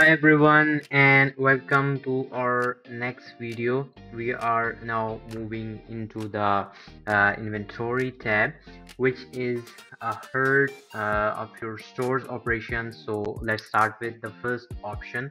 hi everyone and welcome to our next video. We are now moving into the uh, inventory tab which is a heart uh, of your store's operations so let's start with the first option.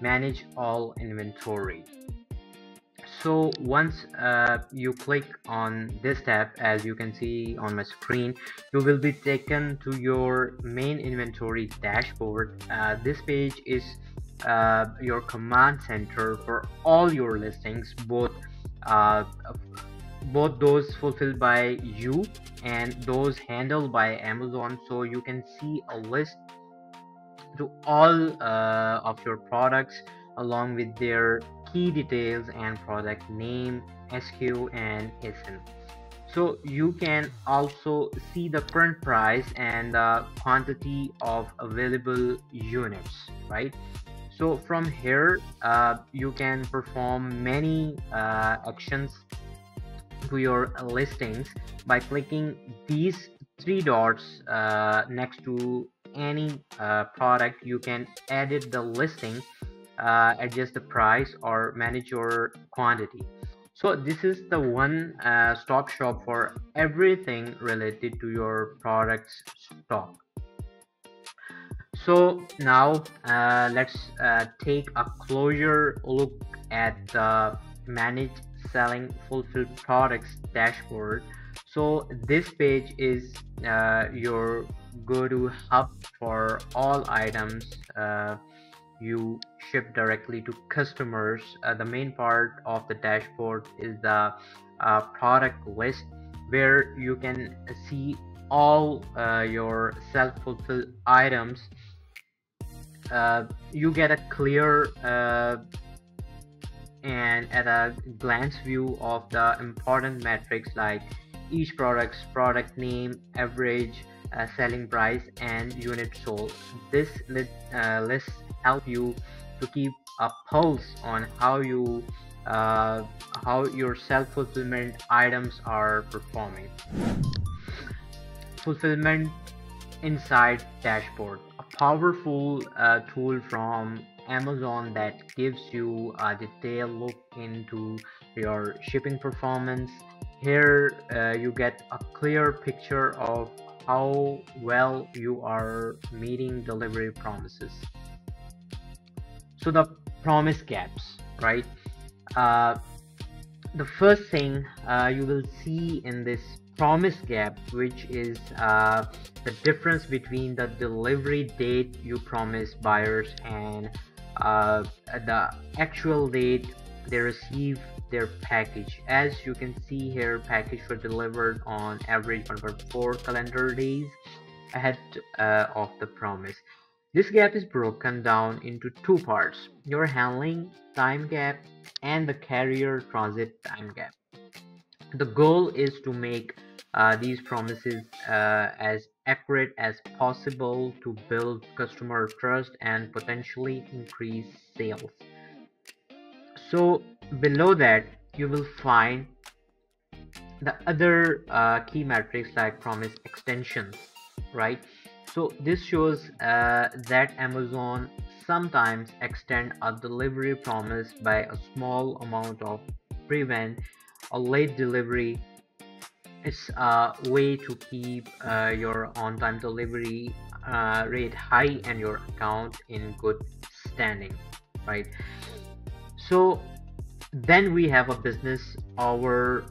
Manage all inventory so once uh, you click on this tab as you can see on my screen you will be taken to your main inventory dashboard. Uh, this page is uh, your command center for all your listings both uh, both those fulfilled by you and those handled by Amazon. So you can see a list to all uh, of your products along with their key details and product name SKU and ASIN so you can also see the current price and the quantity of available units right? So from here uh, you can perform many uh, actions to your listings by clicking these three dots uh, next to any uh, product. You can edit the listing uh, adjust the price or manage your quantity. So this is the one uh, stop shop for everything related to your products stock. So now uh, let's uh, take a closer look at the manage selling fulfilled products dashboard. So this page is uh, your go-to hub for all items uh, you ship directly to customers uh, the main part of the dashboard is the uh, product list where you can see all uh, your self-fulfilled items. Uh, you get a clear uh, and at a glance view of the important metrics like each product's product name average uh, selling price and unit sold. This list help you to keep a pulse on how you uh, how your self-fulfillment items are performing. Fulfillment insight dashboard a powerful uh, tool from amazon that gives you a detailed look into your shipping performance. Here uh, you get a clear picture of how well you are meeting delivery promises so the promise gaps right? Uh, the first thing uh, you will see in this promise gap which is uh, the difference between the delivery date you promise buyers and uh, the actual date they receive their package. As you can see here package were delivered on average 1.4 calendar days ahead uh, of the promise this gap is broken down into two parts, your handling time gap and the carrier transit time gap. The goal is to make uh, these promises uh, as accurate as possible to build customer trust and potentially increase sales. So below that you will find the other uh, key metrics like promise extensions, right? So this shows uh, that Amazon sometimes extend a delivery promise by a small amount of prevent a late delivery. It's a way to keep uh, your on-time delivery uh, rate high and your account in good standing right? So then we have a business hour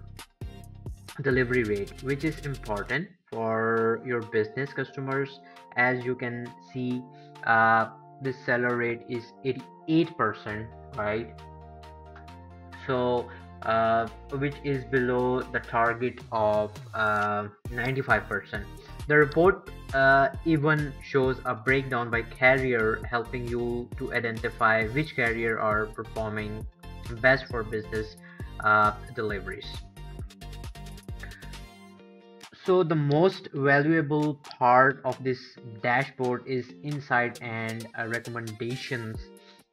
delivery rate which is important for your business customers as you can see uh, the seller rate is 88 percent right? So uh, which is below the target of uh, 95 percent. The report uh, even shows a breakdown by carrier helping you to identify which carrier are performing best for business uh, deliveries so the most valuable part of this dashboard is insight and uh, recommendations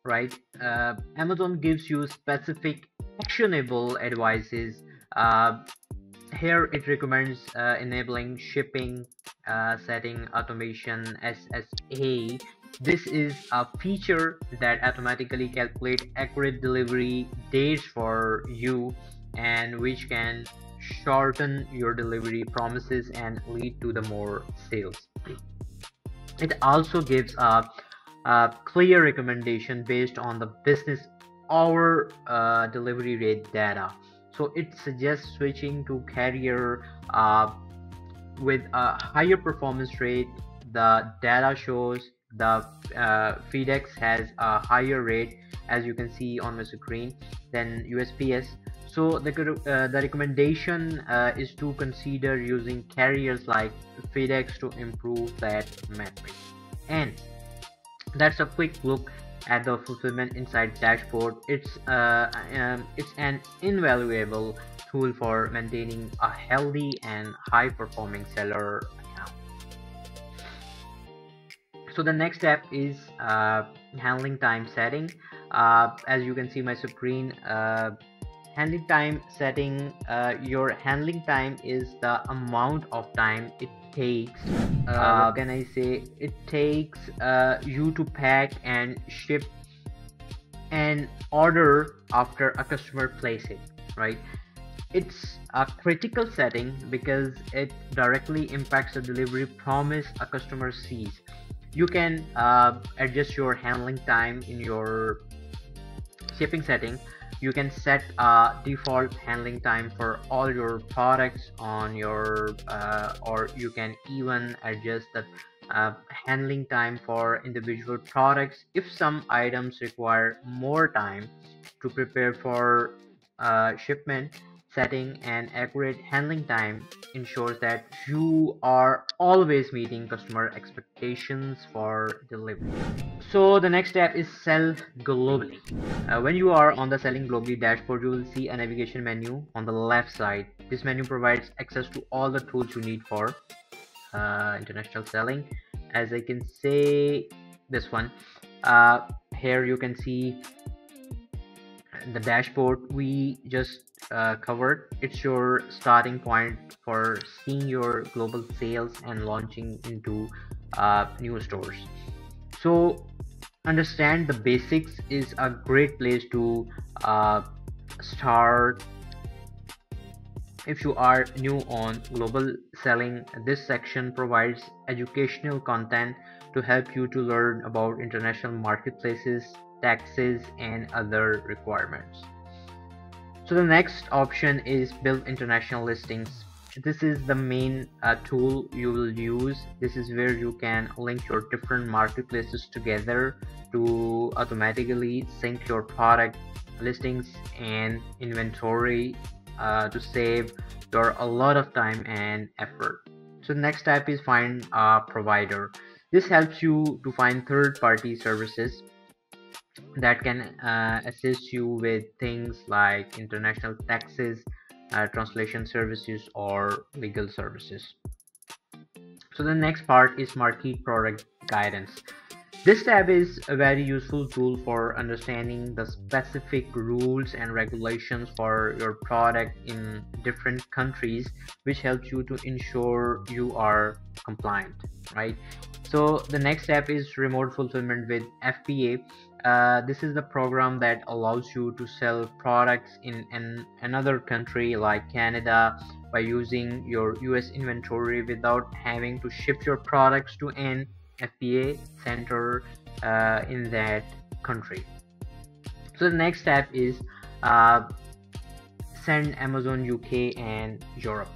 right? Uh, amazon gives you specific actionable advices. Uh, here it recommends uh, enabling shipping uh, setting automation ssa this is a feature that automatically calculates accurate delivery dates for you and which can shorten your delivery promises and lead to the more sales. It also gives a, a clear recommendation based on the business hour uh, delivery rate data. So it suggests switching to carrier uh, with a higher performance rate. The data shows the uh, FedEx has a higher rate as you can see on the screen than USPS so the, uh, the recommendation uh, is to consider using carriers like FedEx to improve that metric. And that's a quick look at the fulfillment insight dashboard. It's uh, um, it's an invaluable tool for maintaining a healthy and high performing seller account. So the next step is uh, handling time setting. Uh, as you can see my screen uh, handling time setting uh, your handling time is the amount of time it takes. Uh, can I say? it takes uh, you to pack and ship an order after a customer places it right? It's a critical setting because it directly impacts the delivery promise a customer sees. You can uh, adjust your handling time in your shipping setting you can set a default handling time for all your products on your uh, or you can even adjust the uh, handling time for individual products if some items require more time to prepare for uh, shipment setting an accurate handling time ensures that you are always meeting customer expectations for delivery. So the next step is sell globally. Uh, when you are on the selling globally dashboard, you will see a navigation menu on the left side. This menu provides access to all the tools you need for uh, international selling. As I can say, this one. Uh, here you can see the dashboard we just uh, covered it's your starting point for seeing your global sales and launching into uh, new stores. So understand the basics is a great place to uh, start. If you are new on global selling this section provides educational content to help you to learn about international marketplaces taxes and other requirements. So the next option is build international listings. This is the main uh, tool you will use. This is where you can link your different marketplaces together to automatically sync your product listings and inventory uh, to save your a lot of time and effort. So the next step is find a provider. This helps you to find third-party services that can uh, assist you with things like international taxes uh, translation services or legal services. So the next part is market product guidance. This tab is a very useful tool for understanding the specific rules and regulations for your product in different countries which helps you to ensure you are compliant right? So the next step is remote fulfillment with FBA uh, this is the program that allows you to sell products in an, another country like Canada by using your US inventory without having to ship your products to an FBA center uh, in that country. So the next step is uh, send Amazon UK and Europe.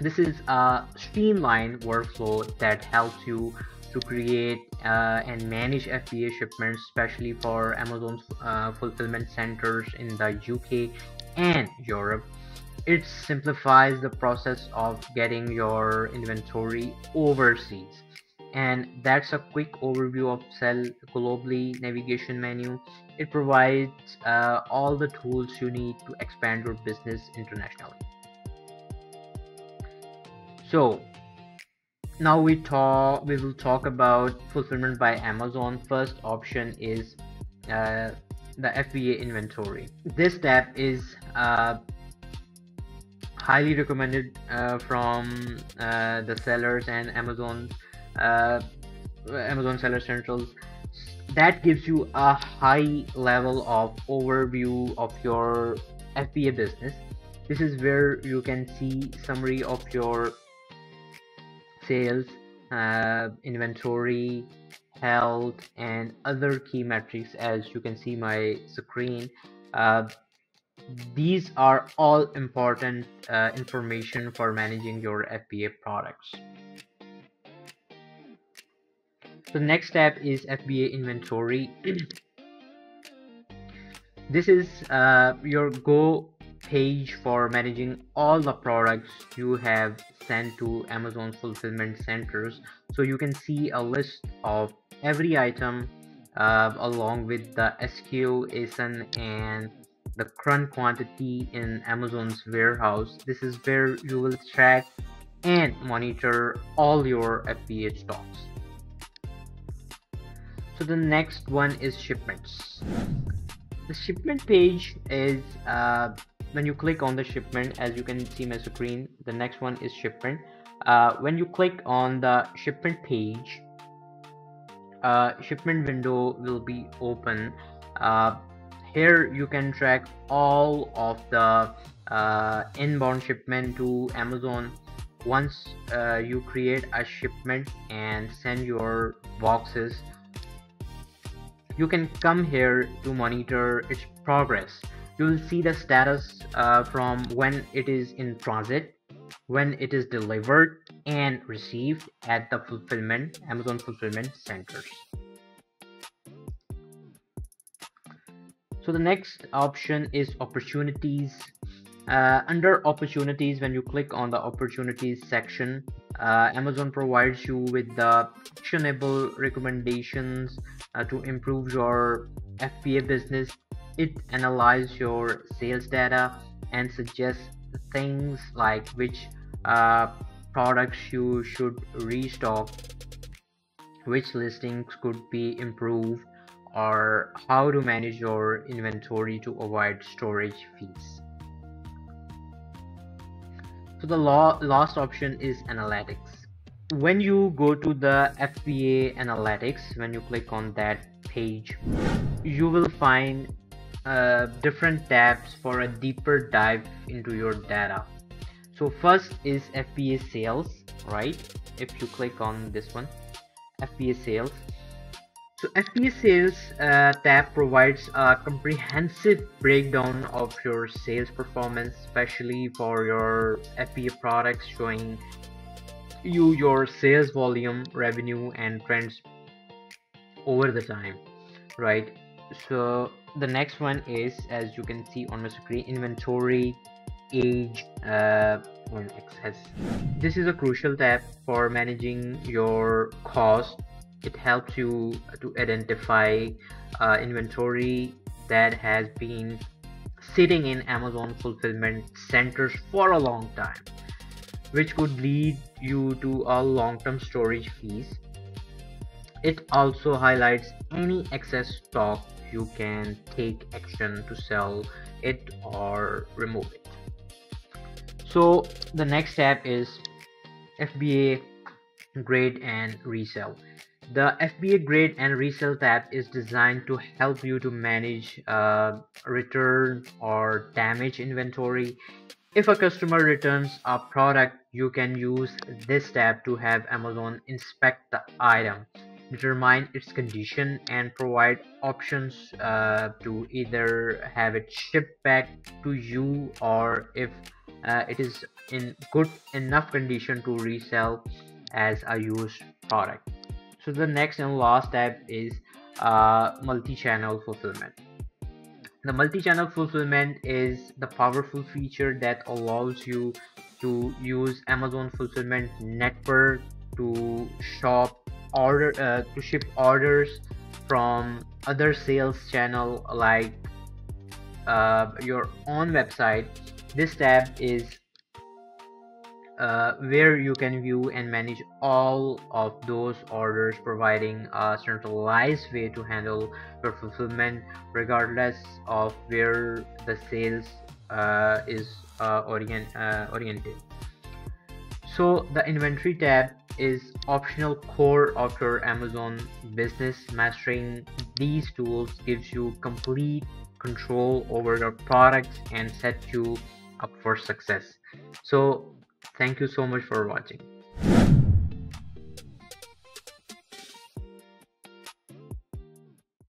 This is a streamlined workflow that helps you to create uh, and manage FBA shipments, especially for Amazon's uh, fulfillment centers in the UK and Europe. It simplifies the process of getting your inventory overseas. And that's a quick overview of Sell Globally navigation menu. It provides uh, all the tools you need to expand your business internationally. So, now we talk we will talk about fulfillment by amazon. First option is uh, the fba inventory. This tab is uh, highly recommended uh, from uh, the sellers and amazon uh, Amazon Seller Central that gives you a high level of overview of your FBA business. This is where you can see summary of your sales, uh, inventory, health, and other key metrics. As you can see my screen, uh, these are all important uh, information for managing your FBA products. So the next step is FBA inventory. this is uh, your go page for managing all the products you have sent to Amazon fulfillment centers. So you can see a list of every item uh, along with the SKU, ASIN, and the current quantity in Amazon's warehouse. This is where you will track and monitor all your FBA stocks so the next one is shipments the shipment page is uh, when you click on the shipment as you can see my screen the next one is shipment. Uh, when you click on the shipment page uh, shipment window will be open. Uh, here you can track all of the uh, inbound shipment to Amazon. Once uh, you create a shipment and send your boxes you can come here to monitor its progress. You will see the status uh, from when it is in transit, when it is delivered and received at the fulfillment Amazon fulfillment centers. So the next option is opportunities. Uh, under opportunities, when you click on the opportunities section, uh, Amazon provides you with the actionable recommendations uh, to improve your FBA business. It analyzes your sales data and suggests things like which uh, products you should restock, which listings could be improved, or how to manage your inventory to avoid storage fees. So the law, last option is analytics when you go to the FBA analytics when you click on that page you will find uh, different tabs for a deeper dive into your data. So first is FBA sales right? If you click on this one FBA sales. So FBA sales uh, tab provides a comprehensive breakdown of your sales performance especially for your FBA products showing you your sales volume revenue and trends over the time right so the next one is as you can see on the screen inventory age uh, excess this is a crucial tab for managing your cost it helps you to identify uh, inventory that has been sitting in amazon fulfillment centers for a long time which could lead you to a long-term storage fees. It also highlights any excess stock you can take action to sell it or remove it. So the next step is FBA grade and resell. The FBA grade and resell tab is designed to help you to manage uh, return or damage inventory if a customer returns a product, you can use this tab to have Amazon inspect the item, determine its condition, and provide options uh, to either have it shipped back to you or if uh, it is in good enough condition to resell as a used product. So the next and last step is uh, multi-channel fulfillment. The multi-channel fulfillment is the powerful feature that allows you to use Amazon fulfillment network to shop order uh, to ship orders from other sales channel like uh, your own website. This tab is uh, where you can view and manage all of those orders providing a centralized way to handle your fulfillment regardless of where the sales uh, is uh, orient, uh, oriented So the inventory tab is optional core of your Amazon business. Mastering these tools gives you complete control over your products and set you up for success. So thank you so much for watching.